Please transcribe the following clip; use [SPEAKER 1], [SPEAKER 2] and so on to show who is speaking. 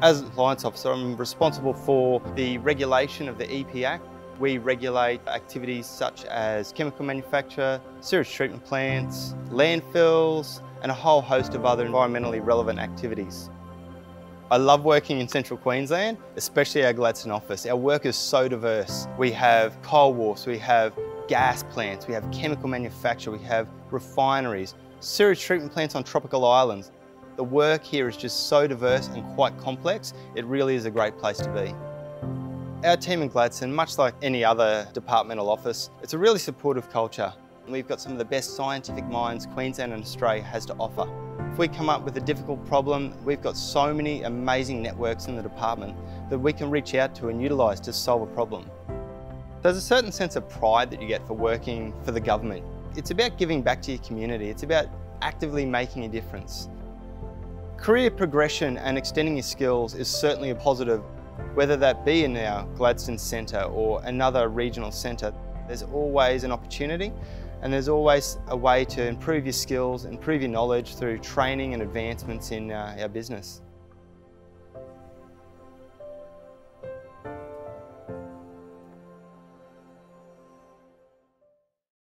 [SPEAKER 1] As compliance officer, I'm responsible for the regulation of the EP Act. We regulate activities such as chemical manufacture, sewage treatment plants, landfills, and a whole host of other environmentally relevant activities. I love working in central Queensland, especially our Gladstone office. Our work is so diverse. We have coal wharfs, we have gas plants, we have chemical manufacture, we have refineries, sewage treatment plants on tropical islands. The work here is just so diverse and quite complex, it really is a great place to be. Our team in Gladstone, much like any other departmental office, it's a really supportive culture. We've got some of the best scientific minds Queensland and Australia has to offer. If we come up with a difficult problem, we've got so many amazing networks in the department that we can reach out to and utilise to solve a problem. There's a certain sense of pride that you get for working for the government. It's about giving back to your community. It's about actively making a difference. Career progression and extending your skills is certainly a positive, whether that be in our Gladstone Centre or another regional centre. There's always an opportunity and there's always a way to improve your skills, improve your knowledge through training and advancements in uh, our business.